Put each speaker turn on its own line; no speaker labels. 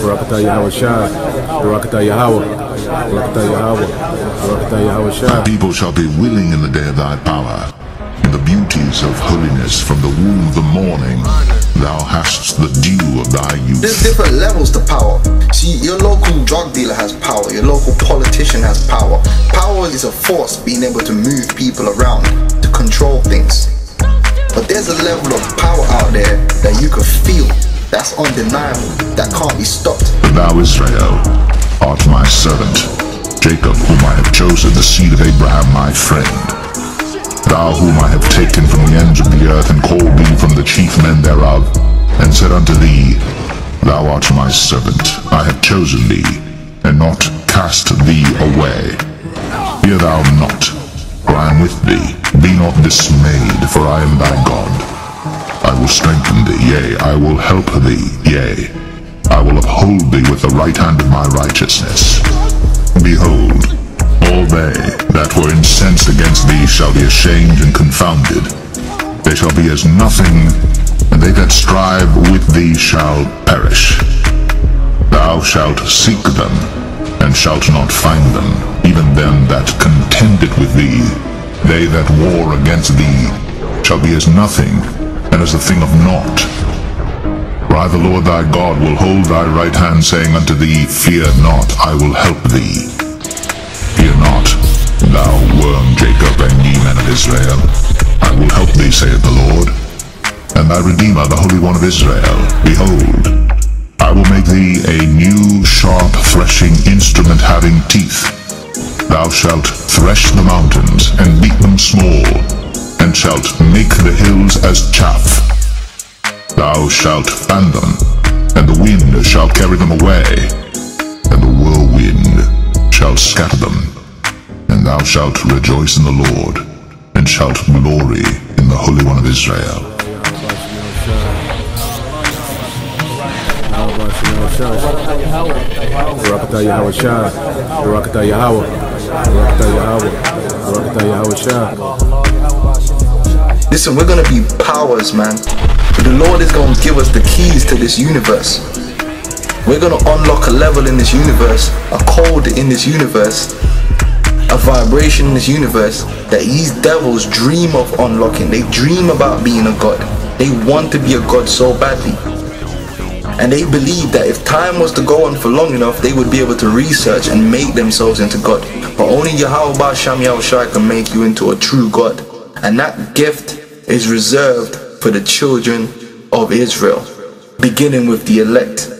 Barakatah Yahweh Shai. Barakatah Yahweh. Barakatah Yahweh. Barakatah Yahweh Shai.
People shall be willing in the day of thy power. In the beauties of holiness from the womb of the morning, thou hast the dew of thy youth.
There's different levels to power. See, your local drug dealer has power, your local politician has power. Power is a force being able to move people around, to control things. But there's a level of power out there that you can feel, that's undeniable, that can't be stopped.
Thou Israel art my servant, Jacob whom I have chosen, the seed of Abraham my friend. Thou whom I have taken from the ends of the earth and called thee from the chief men thereof, and said unto thee, Thou art my servant, I have chosen thee, and not cast thee away. Fear thou not, for I am with thee. Not dismayed, for I am thy God. I will strengthen thee, yea, I will help thee, yea. I will uphold thee with the right hand of my righteousness. Behold, all they that were incensed against thee shall be ashamed and confounded. They shall be as nothing, and they that strive with thee shall perish. Thou shalt seek them, and shalt not find them, even them that contended with thee. They that war against thee shall be as nothing, and as a thing of naught. For I, the Lord thy God, will hold thy right hand, saying unto thee, Fear not, I will help thee. Fear not, thou worm Jacob, and ye men of Israel. I will help thee, saith the Lord. And thy Redeemer, the Holy One of Israel. Behold, I will make thee a new sharp threshing instrument having teeth. Thou shalt thresh the mountains, and beat shalt make the hills as chaff. Thou shalt fan them, and the wind shall carry them away, and the whirlwind shall scatter them. And thou shalt rejoice in the Lord, and shalt glory in the Holy One of Israel.
Barakatah Yahweh Shai. Barakatah Yahweh. Yahweh. Yahweh Shai.
Listen, we're gonna be powers, man. The Lord is gonna give us the keys to this universe. We're gonna unlock a level in this universe, a code in this universe, a vibration in this universe that these devils dream of unlocking. They dream about being a god. They want to be a god so badly. And they believe that if time was to go on for long enough, they would be able to research and make themselves into God. But only Yahweh Yahushai can make you into a true God. And that gift is reserved for the children of Israel, beginning with the elect.